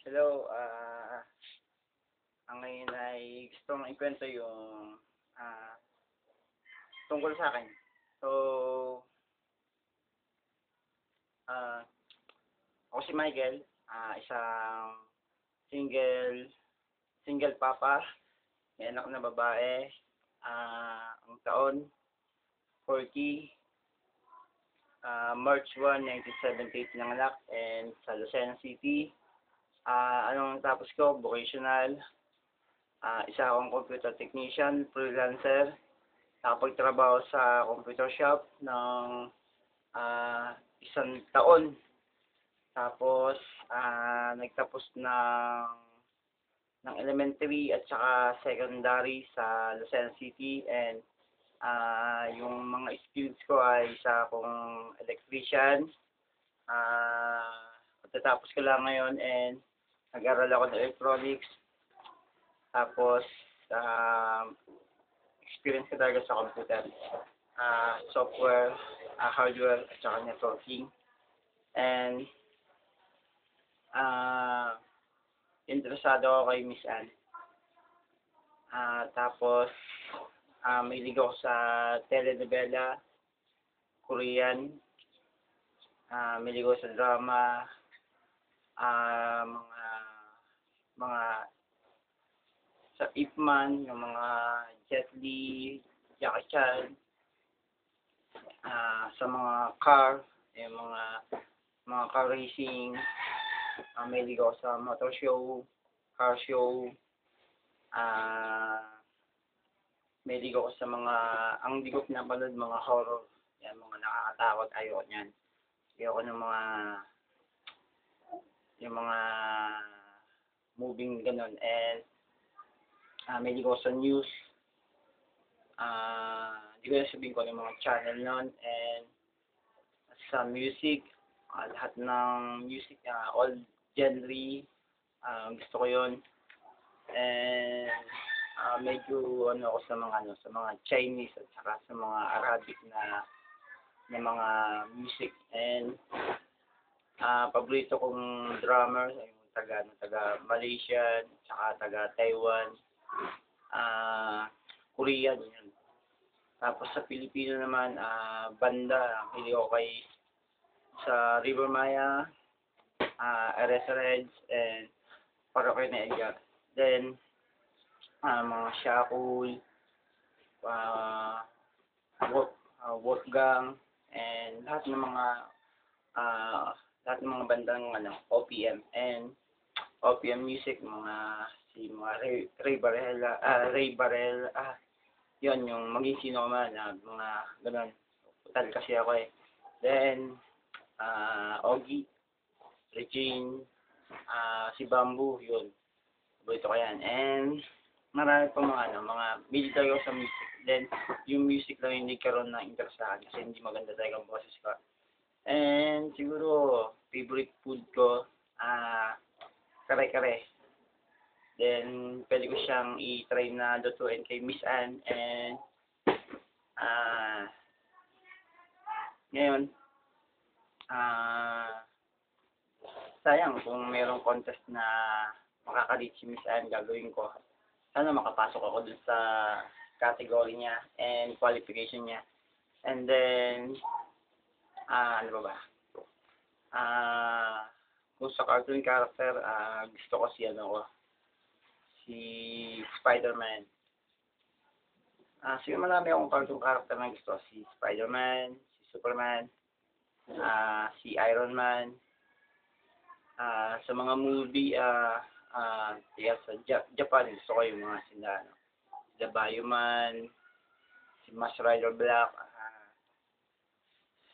Hello, ah, ang ngayon ay gusto kong ikwento yung ah, tungkol sa akin. So, ah, ako si Michael, ah, isang single, single papa, may anak na babae, ah, ang taon, 40, ah, March 1, 1978 nanganak, and sa Lucena City, Ah, anong tapos ko? Vocational. Ah, isa akong computer technician, freelancer. Nakapagtrabaho sa computer shop ng ah, isang taon. Tapos, ah, nagtapos ng ng elementary at saka secondary sa Lucena City and ah yung mga skills ko ay isa akong electrician. Ah, Matatapos ko lang ngayon and nag-aral ako ng electronics. Tapos, um, experience ko talaga sa computer. Ah, software, ah, hardware, at saka networking. And, ah, interesado ako kay Miss Anne. Ah, tapos, ah, may ako sa telenovela, Korean, ah, may ako sa drama, ah mga mga sa Ip Man, yung mga Jet Li, Jackie Chan, ah sa mga car, yung mga mga car racing, ah may ligaw sa motor show, car show, ah may ligaw sa mga, ang ko pinapanood, mga horror, yan, mga nakakatakot, ayoko niyan. Ayoko ng mga yung mga moving ganun. And uh, may ko sa news. Ah hindi ko na sabihin ko ano yung mga channel nun. And sa music ah, lahat ng music ah, all genre ah, gusto ko yon and ah, medyo ano ako sa mga ano sa mga Chinese at saka sa mga Arabic na na mga music. And ah paborito kong drummer taga ano, taga Malaysian, saka taga Taiwan, ah Korean yun. Tapos sa Pilipino naman, ah banda, hindi ko kay sa River Maya, ah RS Reds, and Parokay na Edgar. Then, ah mga Shakul, ah ah, Wolfgang, and lahat ng mga ah lahat ng mga bandang ano, OPM and OPM music, mga si mga Ray, Ray Barrella, ah, Ray Barrel, ah, yon yung maging sino man, ah, mga ganun. Total kasi ako eh. Then, ah, Ogie, Regine, ah, si Bamboo, yun. Paborito ko yan. And, marami pa mga ano, mga military ako sa music. Then, yung music lang hindi karoon ng interest kasi hindi maganda talaga ang boses ko. And siguro, favorite food ko, ah, kare-kare. Then, pwede ko siyang i-try na lutuin kay Miss Anne. And, ah, ngayon, ah, sayang kung merong contest na makakalit si Miss Anne, gagawin ko. Sana makapasok ako dun sa category niya and qualification niya. And then, ah ano ba ba? Ah, kung sa cartoon character, ah gusto ko si ano ko, si Spider-Man. Ah, siguro marami akong cartoon character na gusto. Si Spider-Man, si Superman, ah si Iron Man. Ah, sa mga movie, ah, ah, yeah, sa Ja- Japan, gusto ko yung mga sila, ano, The Bioman, si Master Rider Black,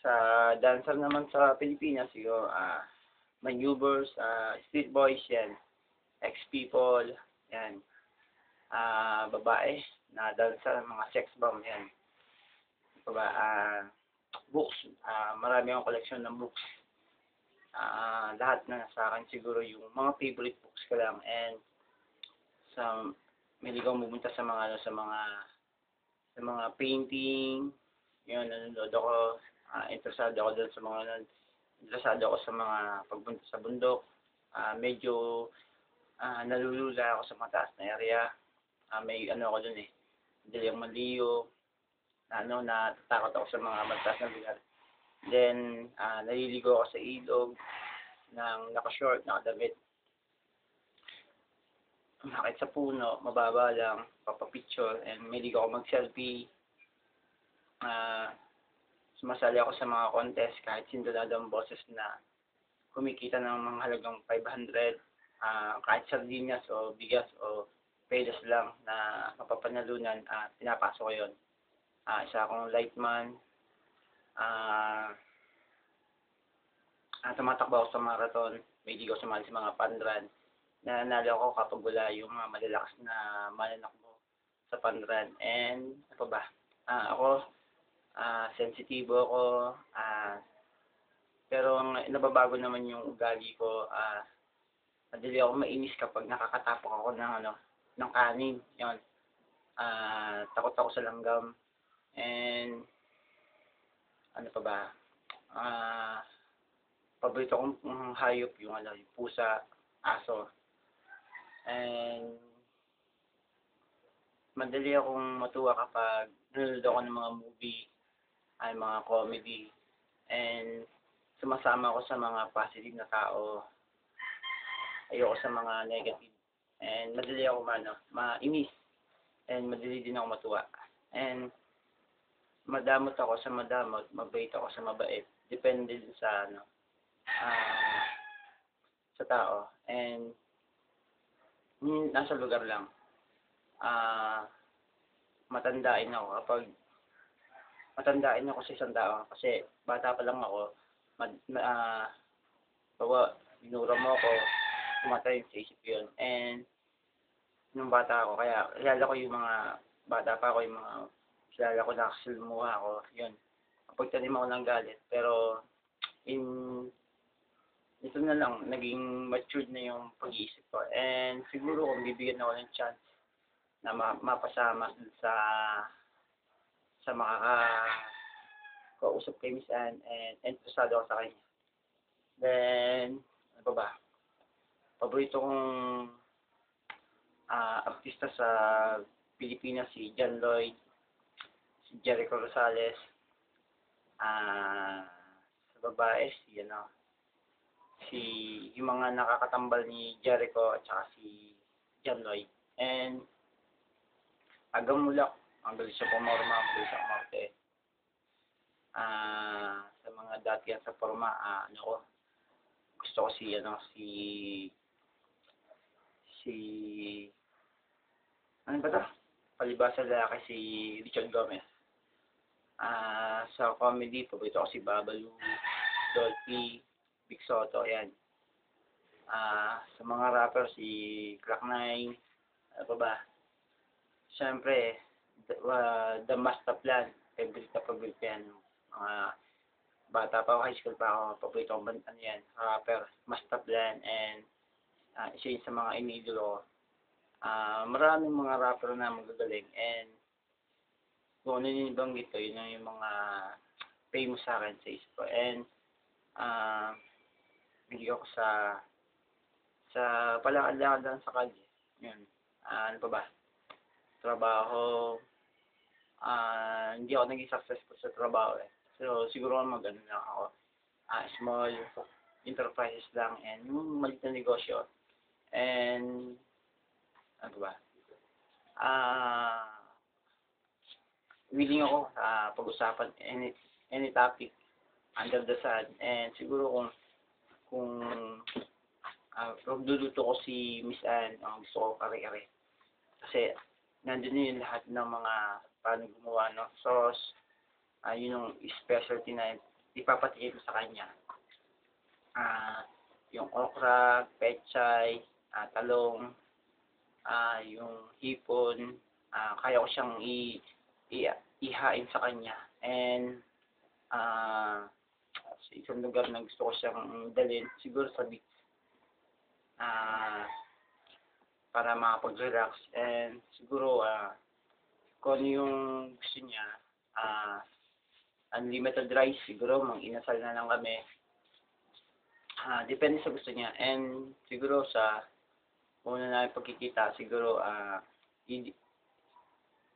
sa dancer naman sa Pilipinas, siguro, ah, Maneuvers, ah, Street Boys, yan. Ex-People, yan. Ah, babae, na dancer, mga sex bomb, yan. Ano pa ba, ah, books, ah, marami akong collection ng books. Ah, lahat na sa akin siguro yung mga favorite books ko lang and sa may ligaw pumunta sa mga ano sa mga sa mga painting yun nanonood ako ah interesado ako doon sa mga interesado ako sa mga pagpunta sa bundok ah, medyo ah, nalulula ako sa mataas na area. Ah, may ano ako dun eh, dali ang maliyo, na ano, natatakot ako sa mga mataas na lugar. Then, ah, naliligo ako sa ilog ng naka-short, nakadamit. Nakit sa puno, mababa lang, papapicture, and mahilig ako mag-selfie. Ah, sumasali ako sa mga contest kahit sindulado ang boses na kumikita ng mga halagang 500, ah, kahit sardinas o bigas o pesos lang na mapapanalunan, at pinapasok ko yun. Ah, isa akong lightman, ah, ah, tumatakbo ako sa marathon, may ako sumali sa mga panran. Nananalo ako kapag wala yung mga malalakas na mananakbo sa panran. And, ano pa ba? Ah, ako, ah, sensitibo ako, ah, pero ang nababago naman yung ugali ko, ah, madali ako mainis kapag nakakatapok ako ng ano, ng kanin. Yun. Ah, takot ako sa langgam. And, ano pa ba? Ah, paborito kong mm, hayop yung ano, yung pusa, aso. And, madali akong matuwa kapag nanonood ako ng mga movie, ay mga comedy, and sumasama ako sa mga positive na tao. Ayoko sa mga negative. And madali ako mano, mainis. And madali din ako matuwa. And madamot ako sa madamot, mabait ako sa mabait. Depende din sa ano, ah, sa tao. And nasa lugar lang. Ah, matandain ako kapag matandain ako sa isang tao kasi bata pa lang ako mad, ma, ah, bawa, binura mo ako, tumatay sa isip yun. And, nung bata ako, kaya, kilala ko yung mga, bata pa ako, yung mga, kilala ko, nakasalumuha ako, yun. Kapag tanim ako ng galit, pero, in, ito na lang, naging matured na yung pag-iisip ko. And, siguro kung bibigyan ako ng chance na ma mapasama dun sa, sa makaka, kausap kay Miss Anne and interesado ako sa kanya. Then, ano pa ba? Paborito kong ah artista sa Pilipinas si John Lloyd, si Jericho Rosales, ah sa babae si ano, si yung mga nakakatambal ni Jericho at saka si John Lloyd. And Agang Mulak, ang ang galing siya kumarte ah sa mga dati yan sa forma, ah, ano ko, gusto ko si, ano, si, si, ano ba to? Palibasa lalaki si Richard Gomez. Ah, sa comedy, paborito ko si Babalu, Dolphy, Big Soto, yan. Ah, sa mga rapper, si Crack Nine, ano pa ba? Siyempre, uh, the Master Plan, na favorite yan mga bata pa ako, high school pa ako, paborito ko ban- ano yan, rapper, Master Plan, and uh, isa yun sa mga inidolo ko. Ah, maraming mga rapper na magagaling, and kung ano yung banggit ko, yun yung mga famous sa akin sa isip ko. And, ah, hindi ako sa, sa palakad-lakad lang sa kalye. Yun. Ah, ano pa ba? Trabaho, ah, hindi ako naging successful sa trabaho eh. So, siguro mag ano lang ako, ah, small enterprises lang and yung maliit na negosyo. And, ano ba? Ah, willing ako sa pag-usapan any, any topic under the sun. And siguro kung, kung uh, luluto ko si Miss Anne, ang gusto ko kare-kare. Kasi, nandun yung lahat ng mga paano gumawa ng sauce, ah yun yung specialty na ipapatikin ko sa kanya. Ah, yung okra, pechay, ah, talong, ah, yung hipon, ah, kaya ko siyang i, i ihain sa kanya. And, ah, sa isang lugar na gusto ko siyang dalhin, siguro sa beach. Ah, para makapag-relax. And, siguro, ah, kung ano yung gusto niya, ah, unlimited rice, siguro, mang inasal na lang kami. ah, depende sa gusto niya. And siguro sa una na pagkikita, siguro hindi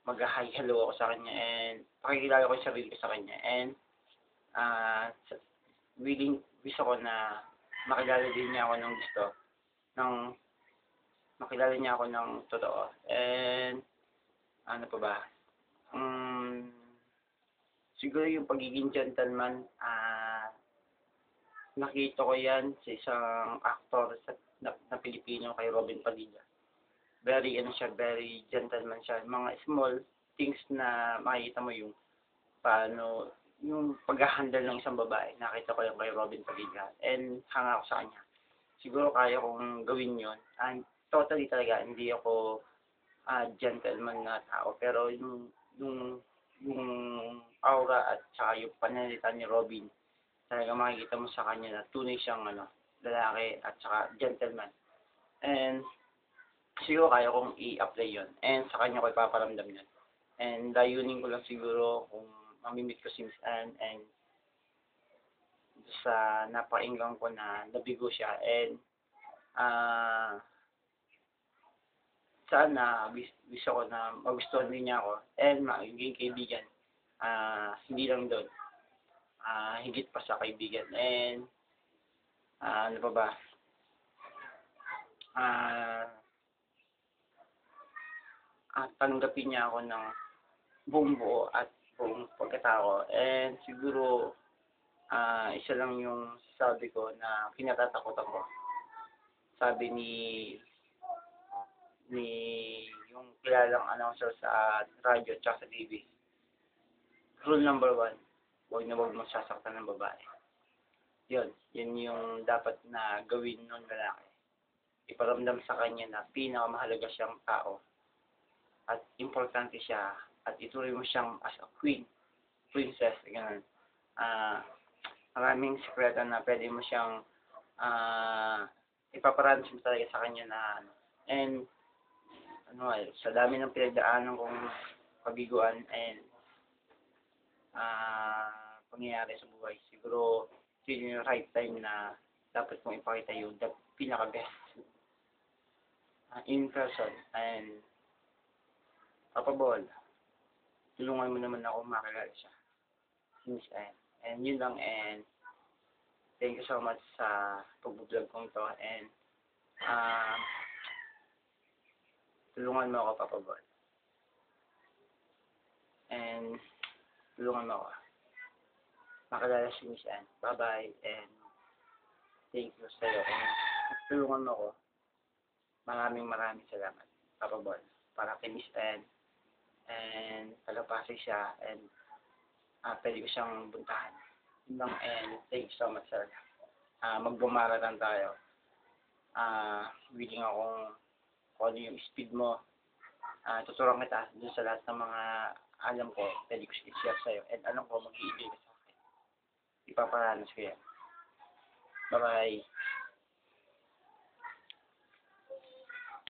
mag-hi hello ako sa kanya and pakikilala ko yung sarili ko sa kanya and sa- willing gusto ko na makilala din niya ako ng gusto ng makilala niya ako ng totoo. And ano pa ba? Um, siguro yung pagiging gentleman ah nakita ko yan sa isang actor sa, na, na Pilipino kay Robin Padilla. Very ano siya very gentleman siya. Mga small things na makikita mo yung paano yung pag-handle ng isang babae. Nakita ko yung kay Robin Padilla. And hanga ako sa kanya. Siguro kaya kong gawin yon and totally talaga hindi ako ah, gentleman na tao. Pero yung yung yung aura at saka yung pananalita ni Robin talaga makikita mo sa kanya na tunay siyang ano lalaki at saka gentleman. And siguro kaya kong i-apply yon and sa kanya ko ipaparamdam yun. And layunin ko lang siguro kung mamimit ko si Miss Anne and sa napakinggan ko na nabigo siya. And ah sana wis- gusto ko na magustuhan din niya ako. And magiging kaibigan ah hindi lang doon. Ah higit pa sa kaibigan. And ah ano pa ba? Ah ah tanggapin niya ako ng buong buo at buong pagkatao. And siguro ah isa lang yung sabi ko na kinatatakutan ko sabi ni ni yung kilalang announcer sa radyo at sa TV rule number one huwag na huwag mong sasaktan ng babae. Yun yun yung dapat na gawin ng lalaki. Iparamdam sa kanya na pinakamahalaga siyang tao at importante siya at ituloy mo siyang as a queen princess ganun. Ah maraming sekreto na pwede mo siyang ah ipaparanas mo talaga sa kanya na ano and ano eh, sa dami ng pinagdaanan kong kabiguan and ah pangyayari sa buhay siguro yun yung right time na dapat mong ipakita yung the pinaka best ah, in person and Papa Ball tulungan mo naman ako makilala siya. Si Miss Anne and yun lang and thank you so much sa pag-vlog kong to and ah tulungan mo ako Papa Ball and tulungan mo ako. Makilala si Miss Anne bye bye and thank you sa iyo kung tulungan mo ako. Maraming maraming salamat Papa Ball para kay Miss Anne and talapasig siya and ah pwede ko siyang buntahan lang and thank you so much sir. Ah magbumaratan tayo. Ah willing akong kung ano yung speed mo ah tuturuan kita dun sa lahat ng mga alam ko pwede ko i-share sa'yo. And alam ko mag-iibig ka sa akin. Ipaparanas ko yan. Bye bye